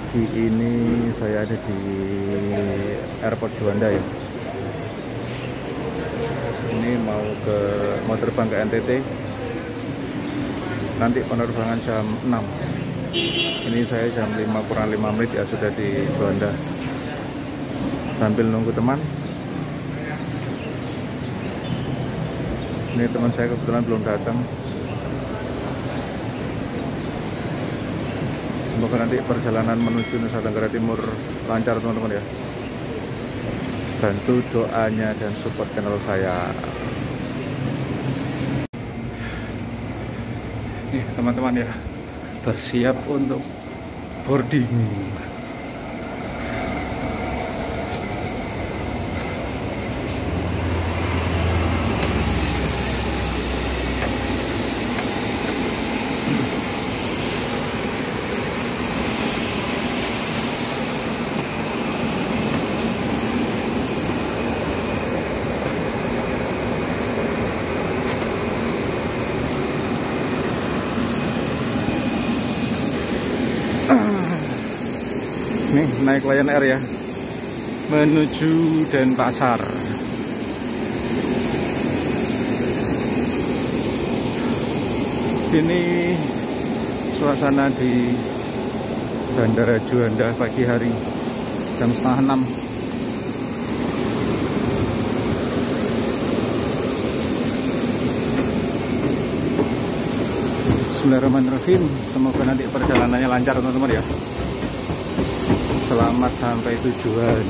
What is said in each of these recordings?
Pagi ini saya ada di airport Juanda ya. Ini mau ke mau terbang ke NTT Nanti penerbangan jam 6 Ini saya jam 5 kurang 5 menit ya sudah di Juanda. Sambil nunggu teman. Ini teman saya kebetulan belum datang semoga nanti perjalanan menuju Nusa Tenggara Timur lancar teman-teman ya. Bantu doanya dan support channel saya. Nih teman-teman ya. Bersiap untuk boarding nih naik Lion Air ya. Menuju Denpasar. Ini suasana di Bandara Juanda pagi hari jam setengah enam. Bismillahirrahmanirrahim. Semoga nanti perjalanannya lancar teman-teman ya selamat sampai tujuan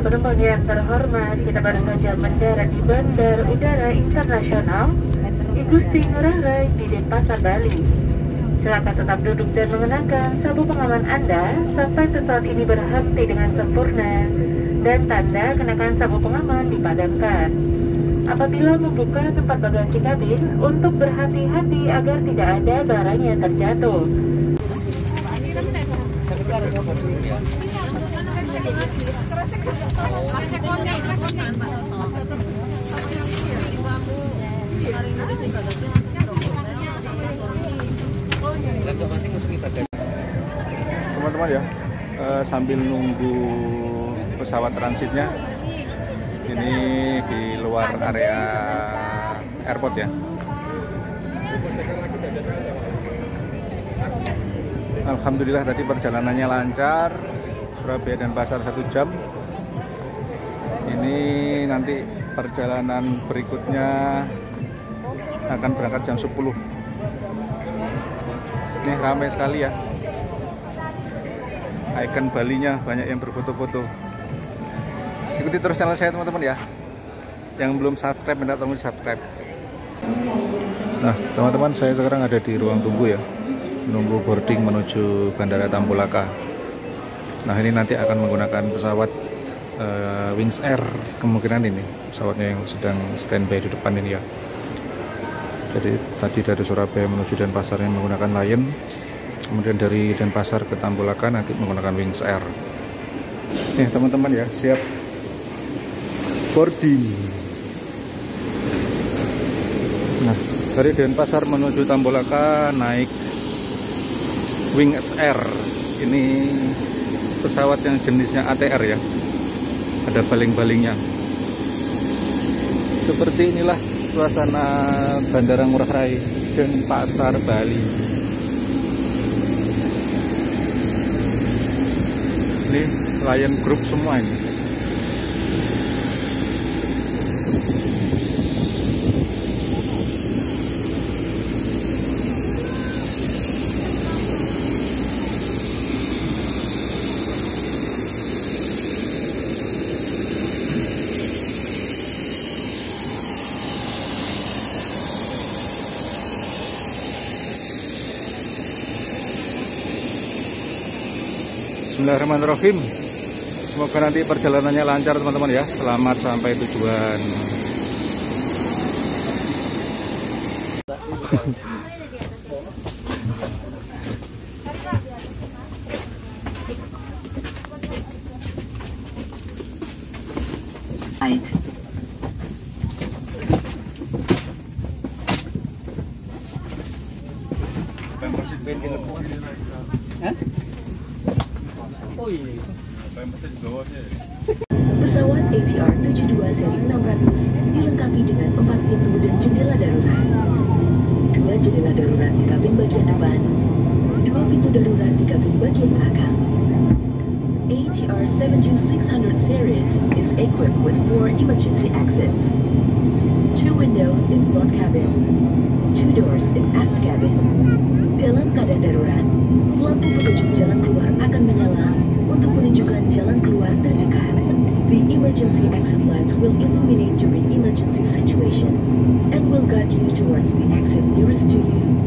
penumpang yang terhormat, kita baru saja mendarat di Bandar Udara Internasional Igusti Ngurah Rai di Denpasar, Bali. Silakan tetap duduk dan mengenakan sabuk pengaman Anda sampai pesawat ini berhenti dengan sempurna dan tanda kenakan sabuk pengaman dipadamkan. Apabila membuka tempat bagasi kabin, untuk berhati-hati agar tidak ada barang yang terjatuh. Teman-teman ya. Eh, sambil nunggu pesawat transitnya. Ini di luar area airport ya. Alhamdulillah tadi perjalanannya lancar. Surabaya dan Pasar satu jam. Ini nanti perjalanan berikutnya akan berangkat jam 10 ini ramai sekali ya icon Balinya banyak yang berfoto-foto. Ikuti terus channel saya teman-teman ya. Yang belum subscribe minta tolong subscribe nah teman-teman saya sekarang ada di ruang tunggu ya. Menunggu boarding menuju Bandara Tampulaka nah ini nanti akan menggunakan pesawat uh, Wings Air kemungkinan ini. Pesawatnya yang sedang standby di depan ini ya. Jadi tadi dari Surabaya menuju Denpasar yang menggunakan Lion kemudian dari Denpasar ke Tampulaka nanti menggunakan Wings Air. Nih teman-teman ya siap. Boarding. Nah dari Denpasar menuju Tampulaka naik Wings Air. Ini pesawat yang jenisnya ATR ya. Ada baling-balingnya. Seperti inilah suasana Bandara Ngurah Rai Denpasar Bali ini Lion Group semua ini Bismillahirrahmanirrahim. Semoga nanti perjalanannya lancar teman-teman ya. Selamat sampai tujuan Pesawat ATR 72 seri 600 dilengkapi dengan empat pintu dan jendela darurat. Dua jendela darurat di kabin bagian depan, dua pintu darurat di kabin bagian belakang. ATR 72600 series is equipped with four emergency exits, two windows in front cabin, two doors in aft cabin. Dalam keadaan darurat, lampu petunjuk jalan keluar akan menyala emergency exit lights will illuminate during emergency situation and will guide you towards the exit nearest to you.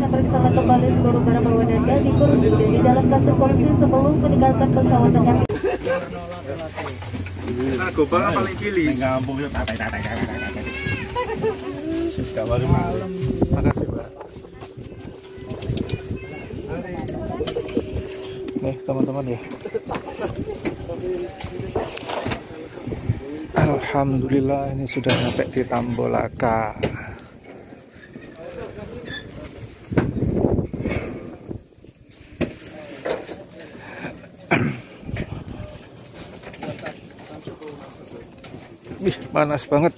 Yang periksa kembali seluruh barang bawaan Anda di kursi di dalam kantor kursi sebelum meninggalkan pesawat apa paling. Nih, teman-teman ya. Alhamdulillah ini sudah sampai di Tambolaka. Wih, panas banget.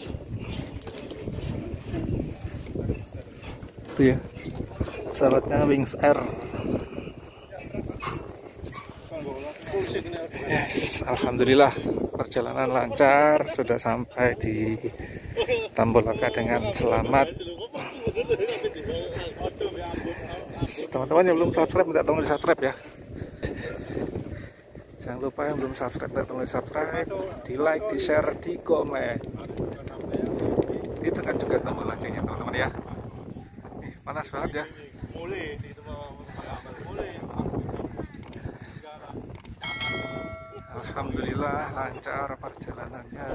Itu ya. Pesawatnya Wings Air. Yes, alhamdulillah perjalanan lancar, sudah sampai di Tambolaka dengan selamat. Teman-teman yang belum subscribe, minta tolong di subscribe ya. Lupa yang belum subscribe, di subscribe, di like, di share, di komen. Itu kan juga tombol loncengnya teman-teman ya. Ih, panas banget ya. Alhamdulillah lancar perjalanannya.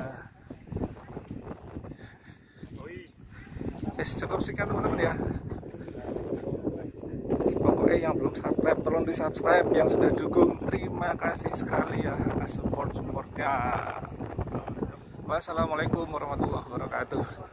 Yes, cukup sekian teman-teman ya. Yang belum subscribe tolong di subscribe, yang sudah dukung terima kasih sekali ya atas support supportnya. Wassalamualaikum warahmatullahi wabarakatuh.